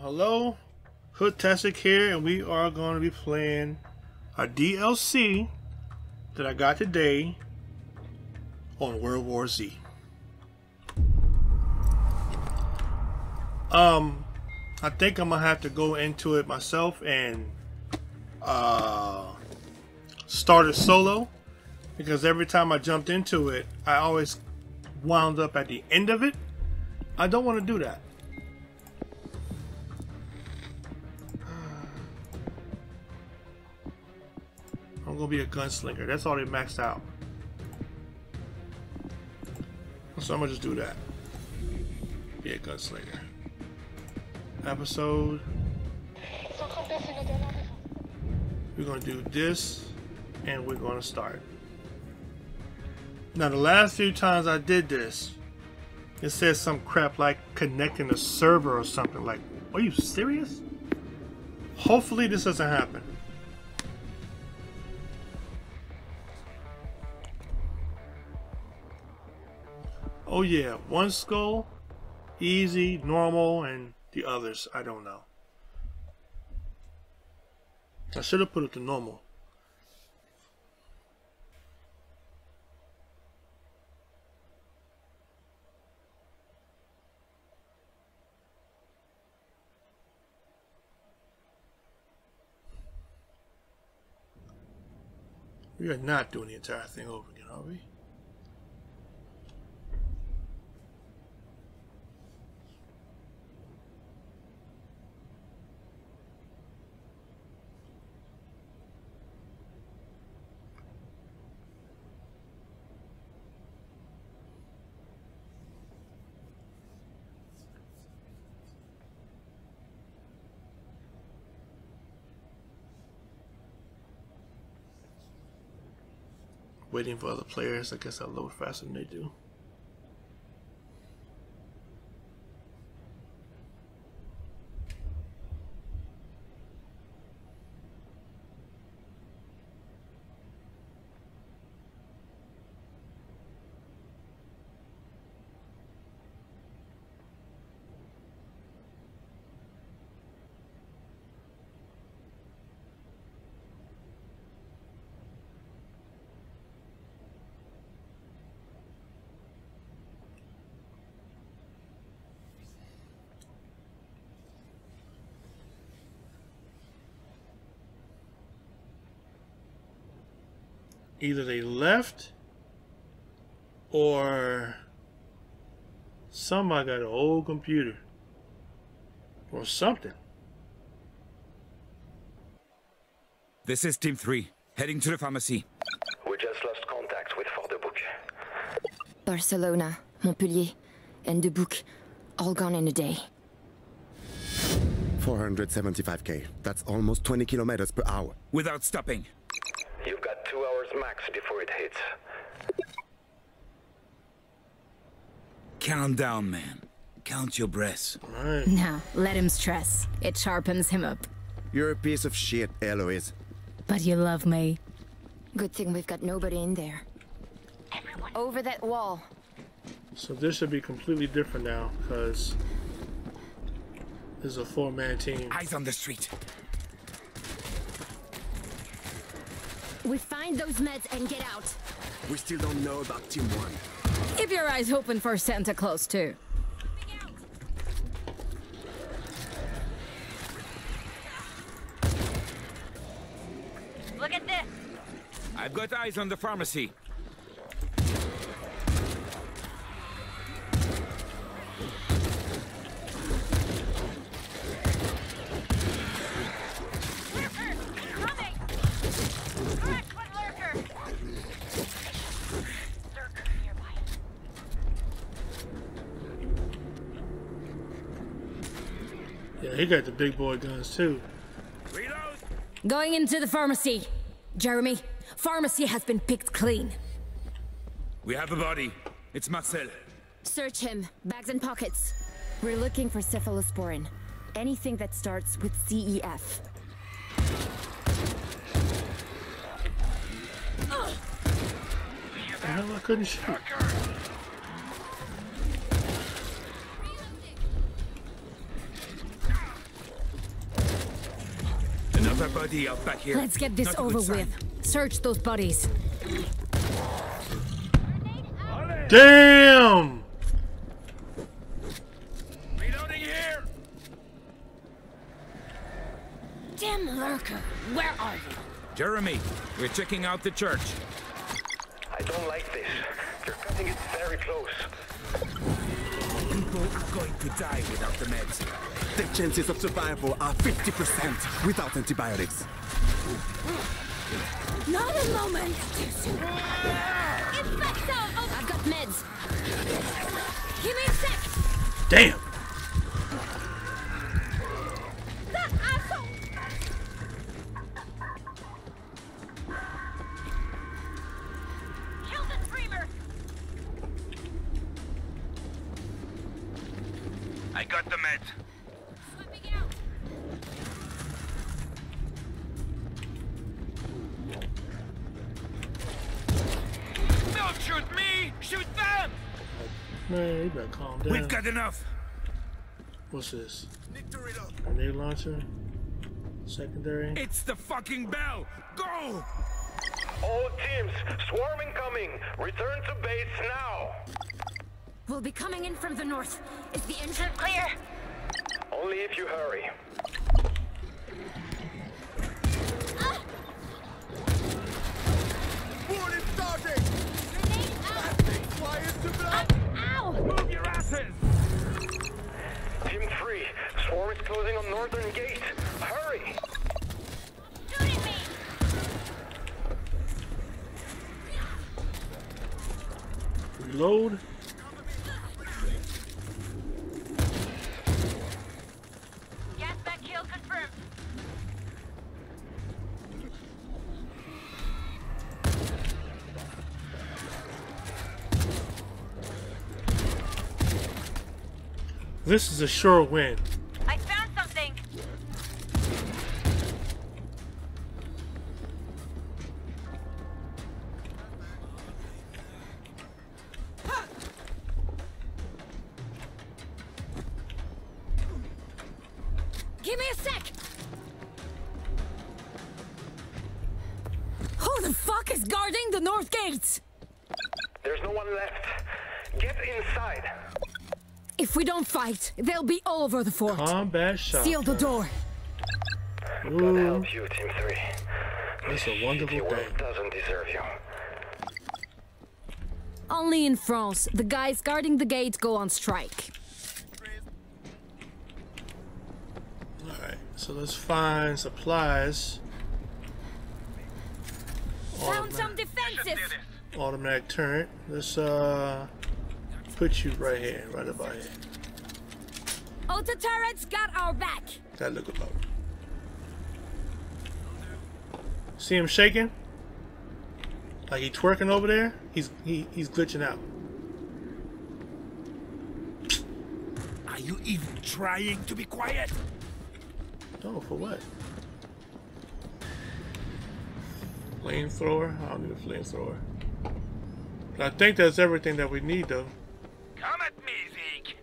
Hello, hello. Hoodtastic here, and we are going to be playing a DLC that I got today on World War Z. Um, I think I'm gonna have to go into it myself and uh, start it solo because every time I jumped into it, I always wound up at the end of it. I don't want to do that. Gonna be a gunslinger. That's already maxed out. So I'm gonna just do that. Be a gunslinger. Episode. We're gonna do this and we're gonna start. Now the last few times I did this, it says some crap like connecting a server or something like, are you serious? Hopefully this doesn't happen. Oh yeah, one skull, easy, normal, and the others, I don't know. I should have put it to normal. We are not doing the entire thing over again, are we? Waiting for other players. I guess I load faster than they do. Either they left or somebody got an old computer or something. This is Team 3, heading to the pharmacy. We just lost contact with Fort-de-Bouc. Barcelona, Montpellier, and Dubuque, all gone in a day. 475k. That's almost 20 kilometers per hour. Without stopping. You've two hours max before it hits. Calm down, man. Count your breaths. Alright. Now, let him stress. It sharpens him up. You're a piece of shit, Eloise. But you love me. Good thing we've got nobody in there. Everyone. Over that wall. So this should be completely different now because this is a four-man team. Eyes on the street. We find those meds and get out. We still don't know about Team 1. Keep your eyes open for Santa Claus, too. Look at this! I've got eyes on the pharmacy. Coming! Fresh lurker! Lurker nearby. Yeah, he got the big boy guns too. Reload! Going into the pharmacy. Jeremy, pharmacy has been picked clean. We have a body. It's Marcel. Search him. Bags and pockets. We're looking for cephalosporin. Anything that starts with E CEF. The hell I couldn't shoot. Another body out back here. Let's get this Not over with. Search those bodies. Damn! Reloading here. Damn lurker, where are you? Jeremy, we're checking out the church. I don't like this. You're cutting it very close. People are going to die without the meds. The chances of survival are 50% without antibiotics. Not a moment. Infecto! Oh, I've got meds. Give me a sec. Damn! What's this? Grenade launcher? Secondary? It's the fucking bell. Go! All teams, swarm incoming. Return to base now. We'll be coming in from the north. Is the engine Engine clear! Only if you hurry. Swarm is closing on northern gate. Hurry! Shooting me! Reload? Gas bag kill confirmed. This is a sure win. Left. Get inside. If we don't fight, they'll be all over the fort. Combat shot. Seal the door. God Ooh, help you, Team 3. that's a wonderful Your thing. doesn't deserve you. Only in France, the guys guarding the gate go on strike. Alright, so let's find supplies. Found some defensive. Automatic turret. Let's uh put you right here, right about here. Auto turrets got our back. That look about. See him shaking? Like he twerking over there? He's he he's glitching out. Are you even trying to be quiet? Oh, for what? Flamethrower? I don't need a flamethrower. I think that's everything that we need though. Come at me, Zeke.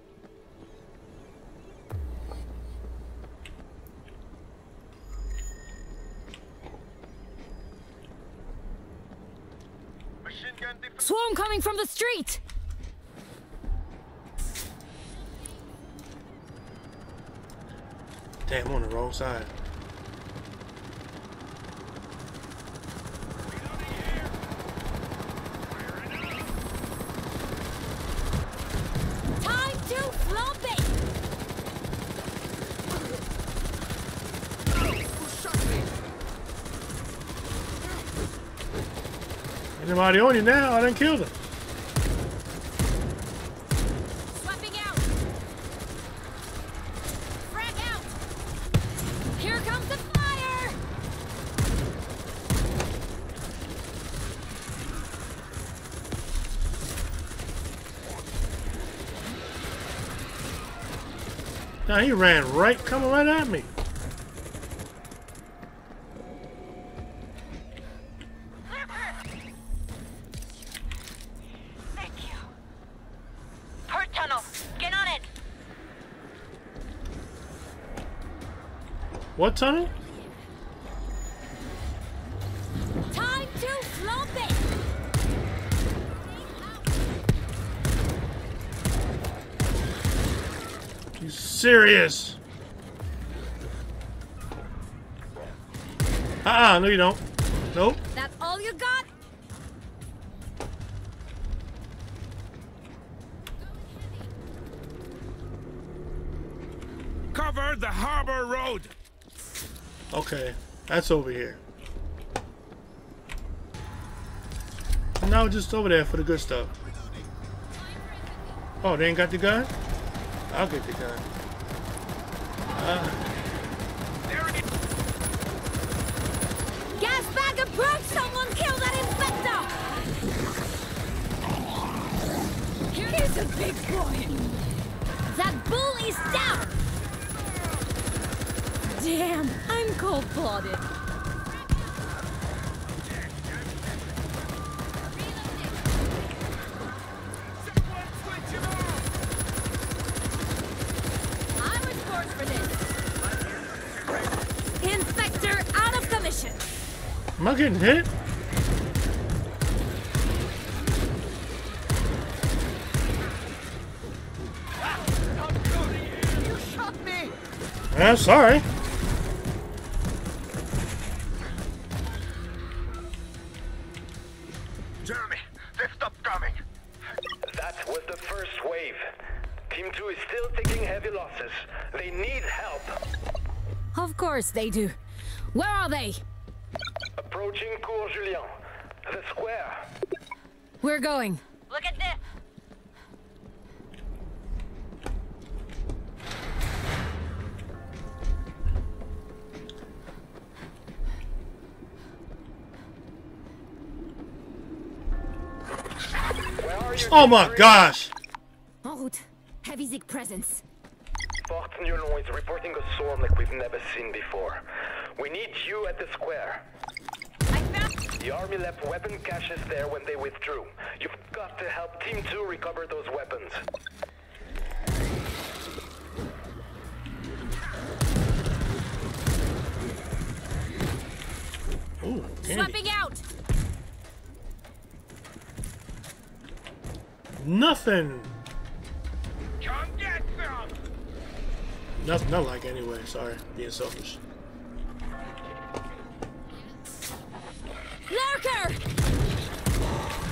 Swarm coming from the street. Damn, I'm on the wrong side. Time to flop it. Anybody on you now? I done killed him. Swapping out. Frag out. Here comes the fire. Now he ran right, coming right at me. What tunnel? Time to it. You serious? Ah, uh -uh, no you don't. Okay, that's over here. And now just over there for the good stuff. Oh, they ain't got the gun? I'll get the gun. Uh, Gas bag approach! Someone kill that infector! Here's a big boy! That bull is down! Damn, I'm cold-blooded. I was forced for this. Infector out of commission. am I getting hit? Yeah, eh, sorry. They do. Where are they? Approaching Cours Julien. The square. We're going. Look at this. Where are you? Oh my gosh! En route. Heavy Zeke presence. Fort Nulon is reporting a storm like we've never seen before. We need you at the square. I found. The army left weapon caches there when they withdrew. You've got to help Team 2 recover those weapons. Ooh, candy. Swapping out. Nothing. Nothing I like anyway. Sorry, being selfish. Lurker!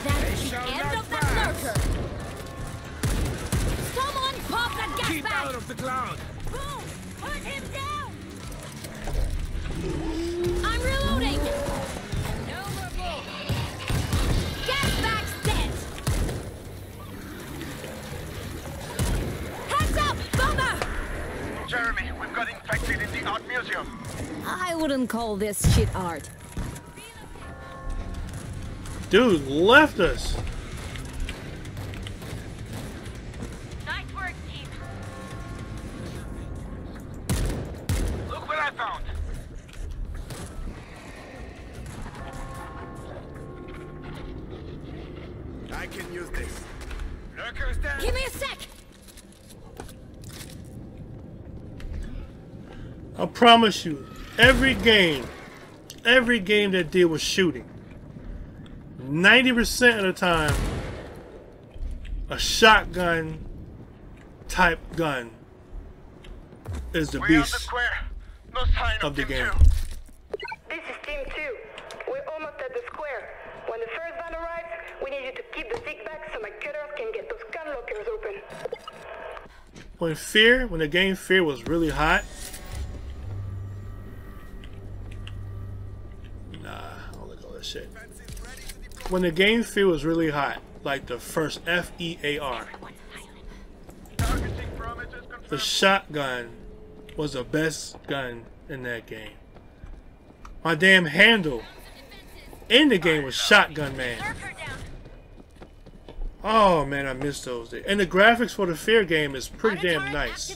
That's the end of that lurker. Someone pop that gas Keep bag. out of the cloud. Boom! Put him down. I'm reloading. Got infected in the art museum. I wouldn't call this shit art. Dude left us. Nice work, team. Look what I found. Promise you, every game, every game that deal with shooting, 90% of the time, a shotgun type gun is the We're on the beast square. No sign of, of the game. 2. This is Team 2. We're almost at the square. When the first van arrives, we need you to keep the zig back so my cutters can get those gun lockers open. When Fear, when the game Fear was really hot, nah, I don't like all that shit. When the game Fear was really hot, like the first F E A R, the shotgun was the best gun in that game. My damn handle in the game was Shotgun Man. Oh man, I miss those days. And the graphics for the Fear game is pretty damn nice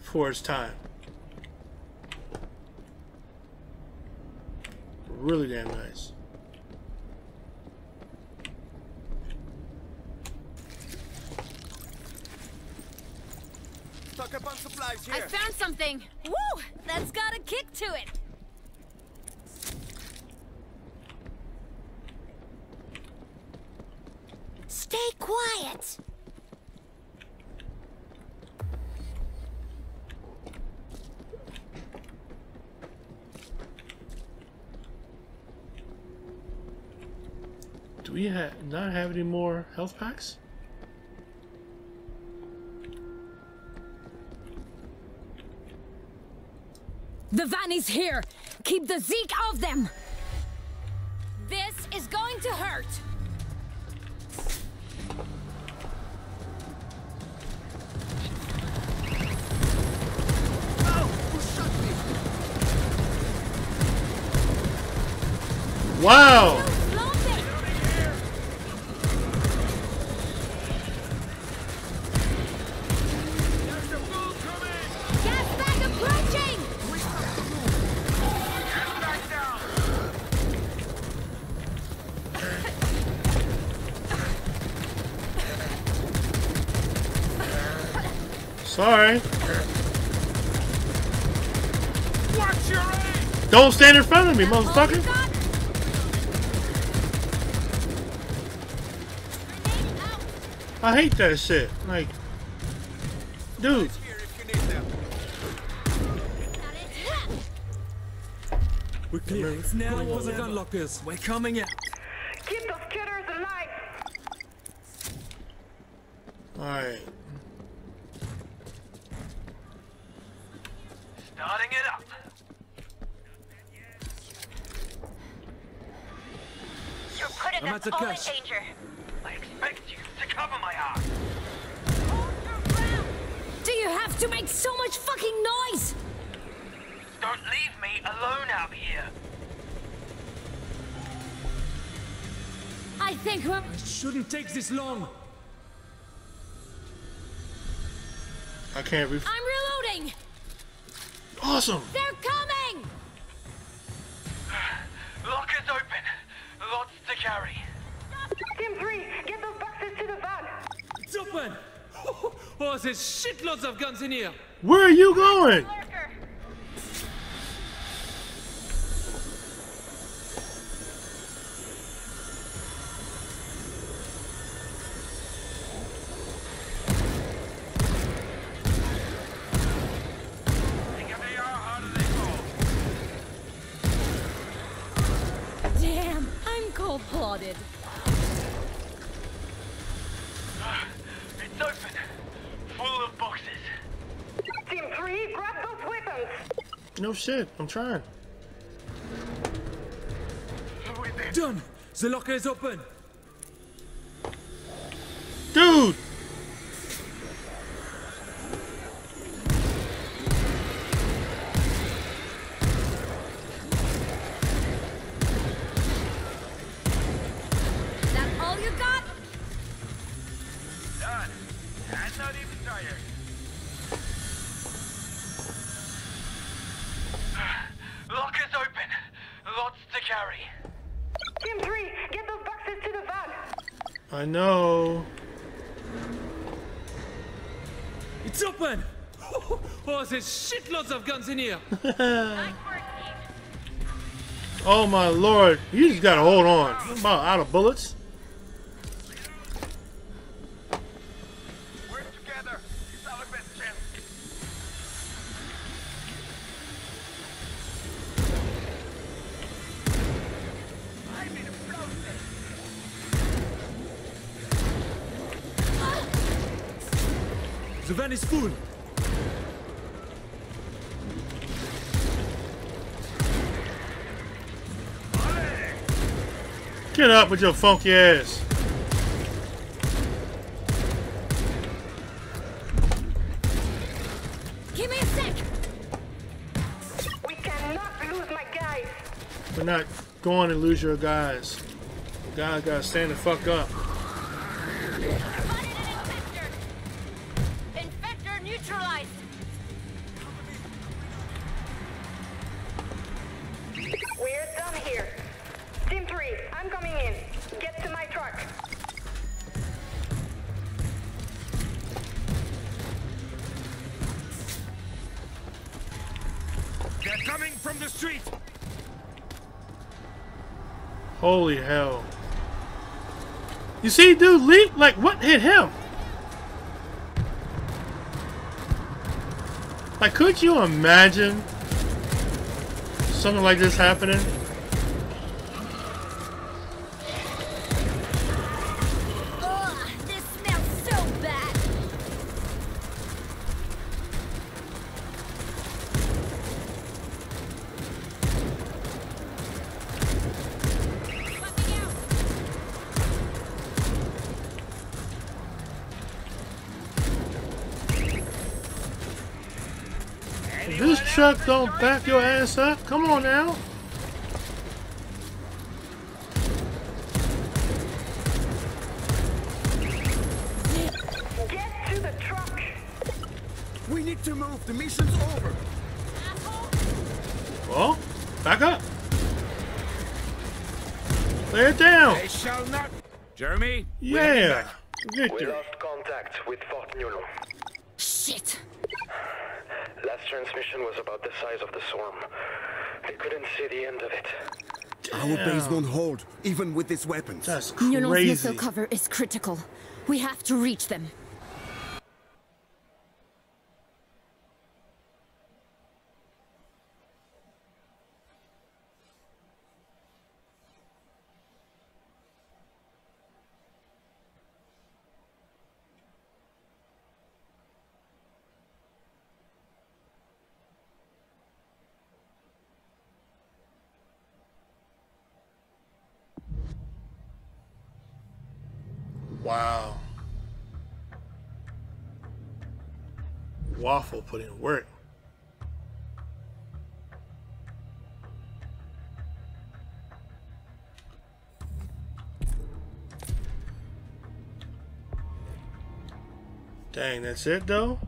for its time. Really damn nice. Supplies here. I found something. Woo! That's got a kick to it. Stay quiet. Do we ha not have any more health packs? The van is here! Keep the Zeke off them! This is going to hurt! Wow! Don't stand in front of me, motherfucker. I hate that shit. Like, dude. We're clear. It's now for the gun lockers. We're coming out. Keep those killers alive. Alright. Starting it up. You're putting I'm us at the all cash. in danger. I expect you to cover my ass. Do you have to make so much fucking noise? Don't leave me alone out here. I think we're... Shouldn't take this long. I can't re- I'm reloading! Awesome! They're coming! Lockers open. Lots to carry. Team 3, get those boxes to the van. It's open. There's shitloads of guns in here. Where are you going? No shit. I'm trying. Done. The locker is open. Dude! Is that all you got? Done. And not even tired. Lockers open. Lots to carry. Team 3, get those boxes to the van. I know. It's open. Oh, there's shitloads of guns in here. Nice work, team. Oh my lord. You just gotta hold on. I'm about out of bullets. The van is full. Get up with your funky ass. Give me a sec! We cannot lose my guys. We're not going to lose your guys. Guys gotta stand the fuck up. Street. Holy hell. You see, dude, leap like what hit him? Like, could you imagine something like this happening? This truck don't back your ass up, come on now. Get to the truck! We need to move. The mission's over. Well, back up. Lay it down. They shall not. Jeremy? Yeah. back. We Victory. lost contact with Fort Nulo. Shit. Last transmission was about the size of the swarm. They couldn't see the end of it. Our base won't hold, even with these weapons. That's Nuno's crazy. missile cover is critical. We have to reach them. Wow. Waffle put in work. Dang, that's it though?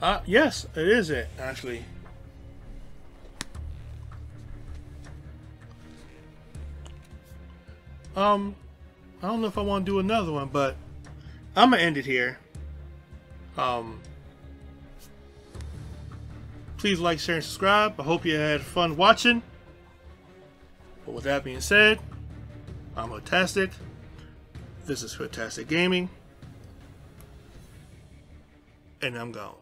Uh, yes, it is it, actually. Um, I don't know if I want to do another one, but I'm gonna end it here. Um, please like, share, and subscribe. I hope you had fun watching. But with that being said, I'm Hoodtastic. This is Hoodtastic Gaming, and I'm gone.